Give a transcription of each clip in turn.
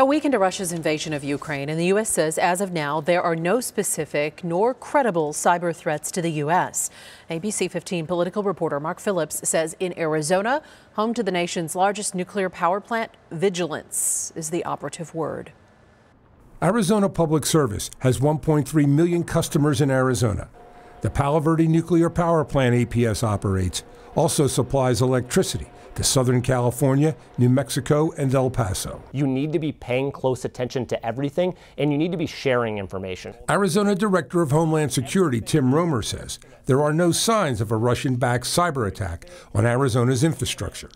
A week into Russia's invasion of Ukraine, and the U.S. says as of now there are no specific nor credible cyber threats to the U.S. ABC 15 political reporter Mark Phillips says in Arizona, home to the nation's largest nuclear power plant, vigilance is the operative word. Arizona Public Service has 1.3 million customers in Arizona. The Palo Verde nuclear power plant APS operates also supplies electricity to Southern California, New Mexico, and El Paso. You need to be paying close attention to everything, and you need to be sharing information. Arizona Director of Homeland Security Tim Roemer says there are no signs of a Russian backed cyber attack on Arizona's infrastructure.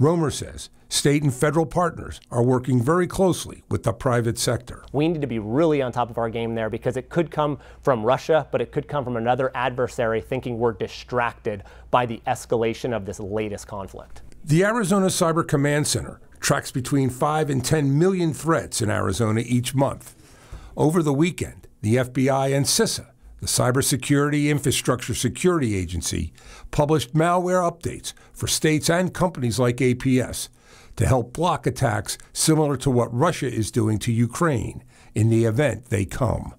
Roemer says state and federal partners are working very closely with the private sector. We need to be really on top of our game there because it could come from Russia, but it could come from another adversary thinking we're distracted by the escalation of this latest conflict. The Arizona Cyber Command Center tracks between 5 and 10 million threats in Arizona each month. Over the weekend, the FBI and CISA, the Cybersecurity Infrastructure Security Agency, published malware updates for states and companies like APS to help block attacks similar to what Russia is doing to Ukraine in the event they come.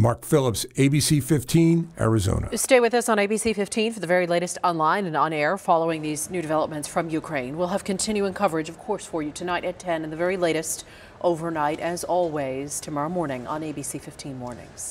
Mark Phillips, ABC 15, Arizona. Stay with us on ABC 15 for the very latest online and on air following these new developments from Ukraine. We'll have continuing coverage, of course, for you tonight at 10 and the very latest overnight, as always, tomorrow morning on ABC 15 Mornings.